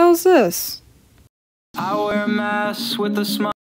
hell's this? I wear a mask with a smile.